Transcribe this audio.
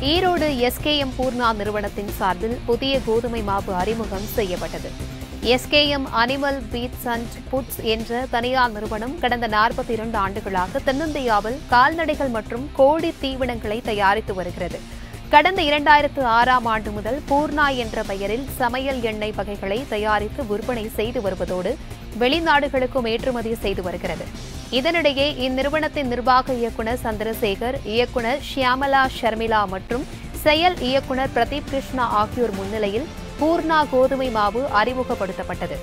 Erode SKM Poorna நிறுவனத்தின் சார்பில் புதிய கோதுமை மாவு அறிமுகம் செய்யப்பட்டது. SKM animal feeds and foods என்ற தனியார் நிறுவனம் கடந்த நாற்பத்தி இரண்டு ஆண்டுகளாக தென்னிந்தியாவில் கால்நடைகள் மற்றும் கோழி தீவனங்களை தயாரித்து வருகிறது. கடந்த இரண்டாயிரத்து ஆறாம் ஆண்டு முதல் பூர்ணா என்ற பெயரில் சமையல் எண்ணெய் வகைகளை தயாரித்து விற்பனை செய்து வருவதோடு வெளிநாடுகளுக்கும் ஏற்றுமதி செய்து வருகிறது. இதனிடையே இந்நிறுவனத்தின் நிர்வாக இயக்குநர் சந்திரசேகர் இயக்குநர் ஷியாமலா ஷர்மிளா மற்றும் செயல் இயக்குநர் பிரதீப் கிருஷ்ணா ஆகியோர் முன்னிலையில் பூர்ணா கோதுமை மாவு அறிமுகப்படுத்தப்பட்டது.